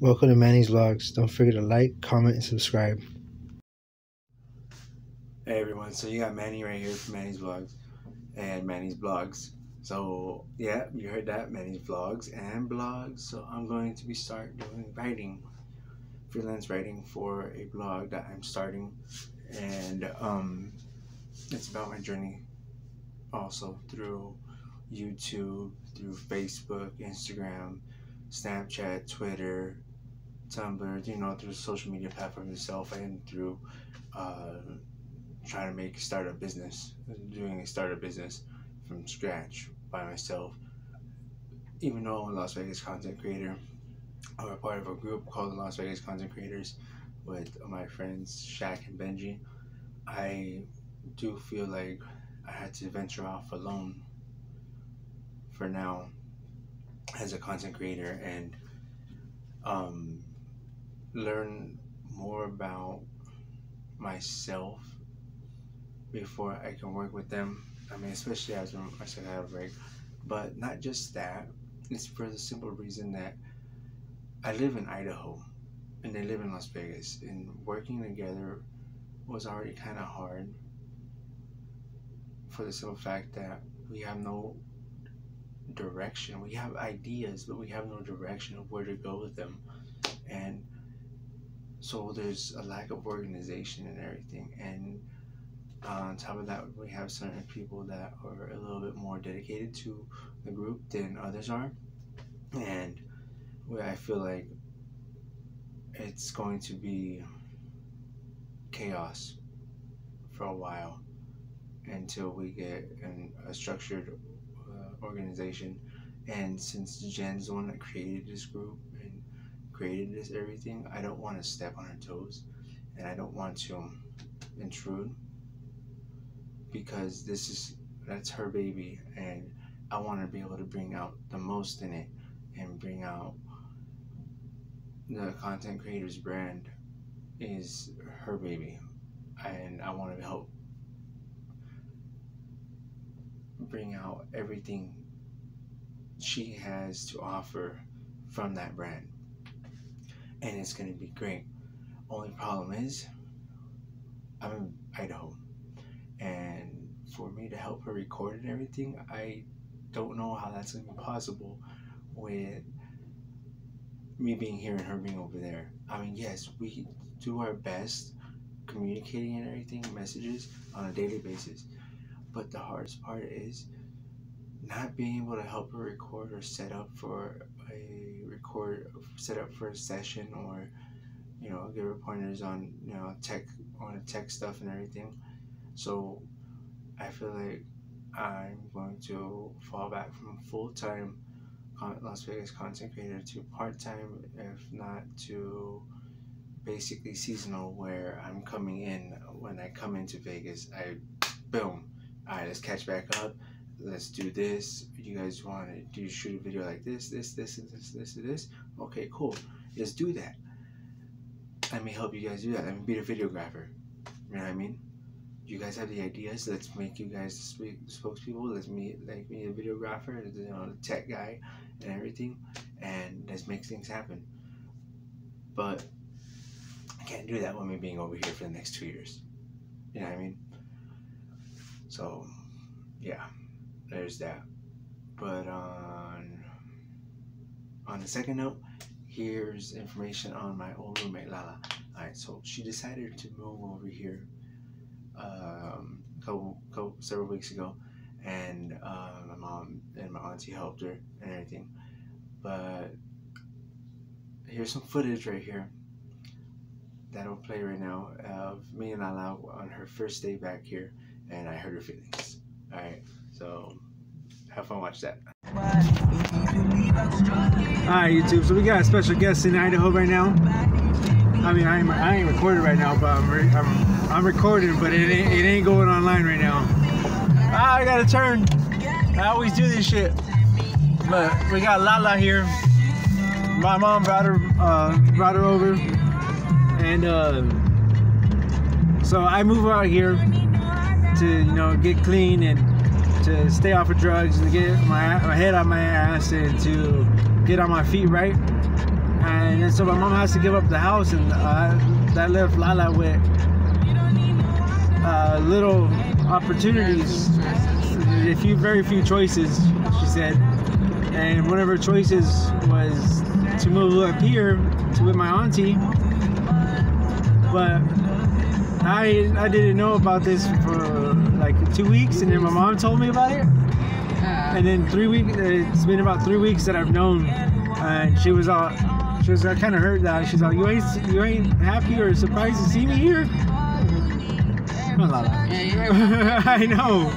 Welcome to Manny's Vlogs. Don't forget to like, comment, and subscribe. Hey everyone, so you got Manny right here from Manny's Vlogs and Manny's Blogs. So yeah, you heard that, Manny's Vlogs and Blogs. So I'm going to be start doing writing, freelance writing for a blog that I'm starting, and um, it's about my journey, also through YouTube, through Facebook, Instagram, Snapchat, Twitter, Tumblr, you know, through social media platforms itself and through uh, trying to make start a startup business, doing a startup business from scratch by myself. Even though I'm a Las Vegas content creator, I'm a part of a group called the Las Vegas Content Creators with my friends Shaq and Benji. I do feel like I had to venture off alone for now as a content creator and um, learn more about myself before I can work with them. I mean, especially as I said, I have a break. But not just that, it's for the simple reason that I live in Idaho and they live in Las Vegas, and working together was already kind of hard for the simple fact that we have no direction. We have ideas, but we have no direction of where to go with them. And so there's a lack of organization and everything. And on top of that, we have certain people that are a little bit more dedicated to the group than others are. And where I feel like it's going to be chaos for a while until we get an, a structured uh, organization. And since Jen's the one that created this group created this everything, I don't want to step on her toes and I don't want to um, intrude because this is that's her baby and I want to be able to bring out the most in it and bring out the content creator's brand is her baby and I want to help bring out everything she has to offer from that brand and it's going to be great only problem is I'm in Idaho and for me to help her record and everything, I don't know how that's gonna be possible with me being here and her being over there. I mean, yes, we do our best communicating and everything, messages on a daily basis, but the hardest part is not being able to help her record or set up for a record, set up for a session or you know give pointers on you know tech on tech stuff and everything so I feel like I'm going to fall back from full time Las Vegas content creator to part time, if not to basically seasonal, where I'm coming in. When I come into Vegas, I boom, all right, let's catch back up. Let's do this. You guys want to do shoot a video like this, this, this, and this, this, and this? Okay, cool. Let's do that. Let me help you guys do that. Let me be the videographer. You know what I mean? you guys have the ideas. Let's make you guys the spokespeople. Let's meet like me a videographer, you know, the tech guy, and everything, and let's make things happen. But I can't do that with me being over here for the next two years. You know what I mean? So, yeah, there's that. But on on the second note, here's information on my old roommate Lala. Alright, so she decided to move over here um, a couple, couple, several weeks ago, and uh, my mom and my auntie helped her and everything. But here's some footage right here that'll play right now of me and Lala on her first day back here, and I hurt her feelings. All right, so have fun watch that. Alright YouTube, so we got a special guest in Idaho right now. I mean, I ain't, I ain't recording right now, but I'm, re I'm, I'm recording, but it ain't, it ain't going online right now. Ah, I gotta turn. I always do this shit. But we got Lala here. My mom brought her, uh, brought her over, and uh, so I move out here to you know get clean and to stay off of drugs and get my, my head out my ass and to get on my feet right And then so my mom has to give up the house, and uh, that left Lala with uh, little opportunities, a few, very few choices, she said. And one of her choices was to move up here to with my auntie. But I I didn't know about this for two weeks, and then my mom told me about it. Uh, And then three weeks, it's been about three weeks that I've known, and she was all, she was kind of hurt that she's like, you ain't, you ain't happy or surprised to see me here. I'm yeah, I know.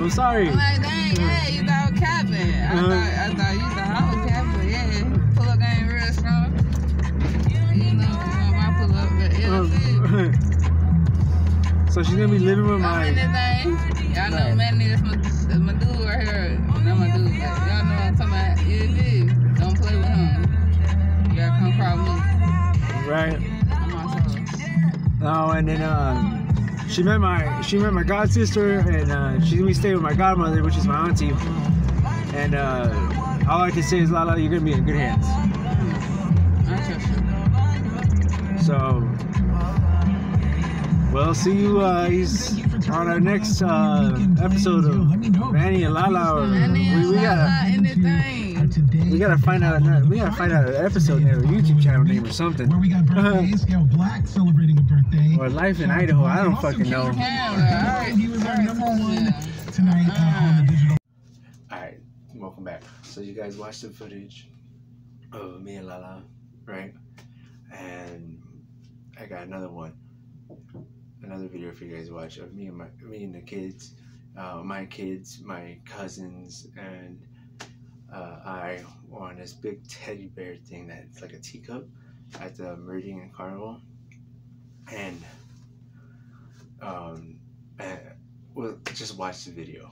I'm sorry. I'm like, dang, yeah, you thought capping. I Uh-huh. thought, I thought you thought I was capping. Yeah, pull up game real strong. You know, my pull up, but yeah, it. so she's gonna be living with in. Y'all know Manny, that's my, that's my dude right here. Not my dude, but y'all know what I'm talking about. Yeah, dude. Don't play with him. You gotta come crawl me. Right. Oh, and then um, she met my she met my god sister, and uh, she's gonna be staying with my godmother, which is my auntie. And uh, all I can say is, Lala, you're gonna be in good hands. I trust you. So, we'll see you guys on our next uh, episode of Manny and Lala. Or Manny we, we gotta Lala in we gotta find out we gotta find out an episode name or YouTube channel name or something. Where we got birthdays, Gail Black celebrating a birthday. Or Life in Idaho. I don't fucking know. Camera. All right. He was our number one tonight uh, on the digital. Alright, welcome back. So you guys watched the footage of me and Lala, right? And I got another one. Another video for you guys to watch of me and my me and the kids, uh, my kids, my cousins, and uh, I on this big teddy bear thing that's like a teacup at the Meridian Carnival. And um and well just watch the video.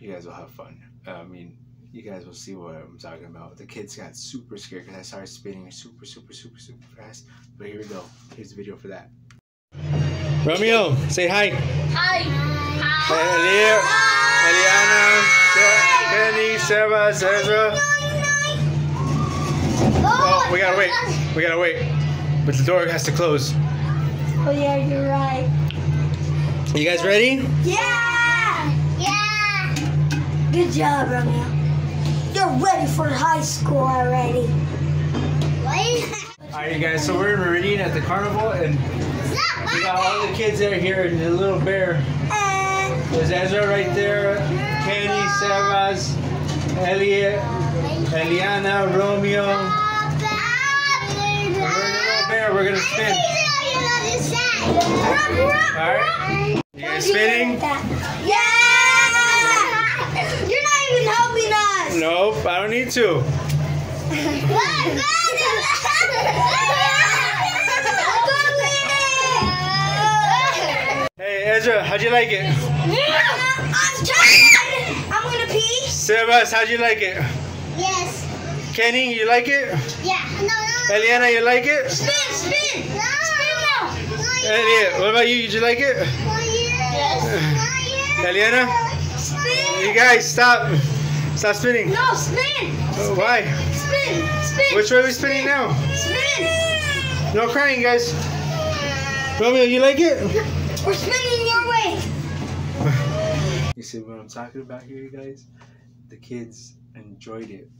You guys will have fun. I mean, you guys will see what I'm talking about. The kids got super scared because I started spinning super, super, super, super fast. But here we go. Here's the video for that. Romeo, say hi. Hi. Elia, Eliana, Benny, Seba, Ezra. Oh, we gotta wait. We gotta wait. But the door has to close. Oh yeah, you're right. You guys ready? Yeah. Yeah. Good job, Romeo. You're ready for high school already. What? Alright, you guys. So we're in Meridian at the carnival, and we got all the kids that are here, and the little bear. There's Ezra right there, Kenny, Sebas, Elliot, Eliana, Romeo. We're little bear. We're gonna spin. Alright. You guys spinning? Yeah! You're not even helping us! Nope, I don't need to. Hey how'd you like it? I'm trying! I'm gonna pee! Sebas, how'd you like it? Yes. Kenny, you like it? Yeah. No, no. Eliana, you like it? Spin, spin! Spin now! Elliot, what about you? Did you like it? Yes. Eliana? Spin! You guys, stop. Stop spinning. No, spin! Oh, why? Spin! Spin! Which way are we spinning now? Spin! No crying, guys. Romeo, you like it? We're spinning your You see what I'm talking about here, you guys? The kids enjoyed it,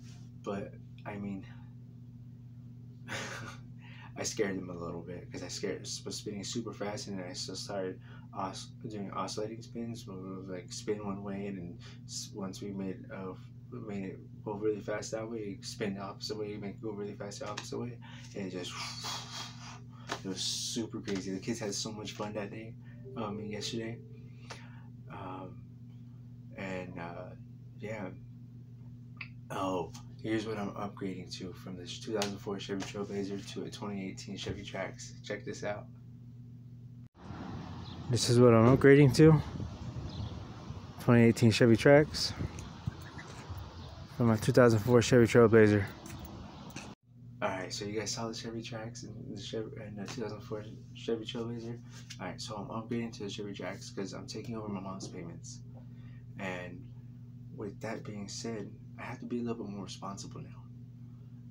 but I mean, I scared them a little bit because I scared was spinning super fast, and then I still started os- doing oscillating spins, where it was like spin one way, and then once we made uh, made it go really fast that way, spin the opposite way, make it go really fast the opposite way, and it just it was super crazy. The kids had so much fun that day, um, yesterday. Um, and uh, yeah. Oh, here's what I'm upgrading to from this 2004 Chevy Trailblazer to a 2018 Chevy Trax. Check this out. This is what I'm upgrading to. 2018 Chevy Trax. From my 2004 Chevy Trailblazer. So you guys saw the Chevy Trax and the Chevy and the 2004 Chevy Trailblazer. All right, so I'm upgrading to the Chevy Trax because I'm taking over my mom's payments, and with that being said, I have to be a little bit more responsible now.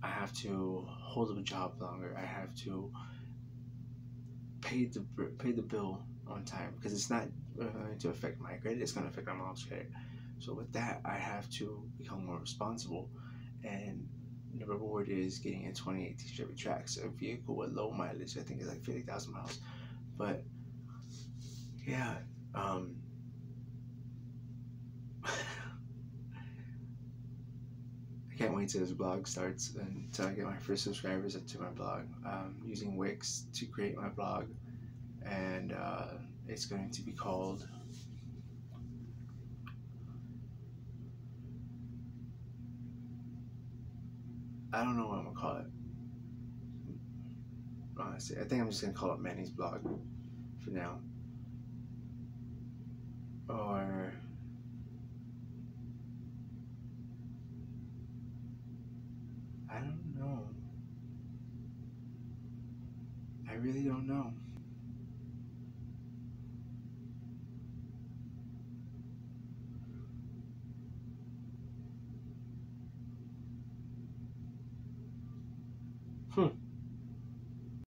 I have to hold up a job longer. I have to pay the pay the bill on time because it's not going to affect my credit. It's going to affect my mom's credit. So with that, I have to become more responsible. And the reward is getting a 2018 Chevy Trax, a vehicle with low mileage. I think it's like 50,000 miles. But yeah, um, I can't wait till this blog starts until I get my first subscribers to my blog. I'm using Wix to create my blog, and uh, it's going to be called I don't know what I'm gonna call it. Honestly, I think I'm just gonna call it Manny's blog for now. Or I don't know. I really don't know.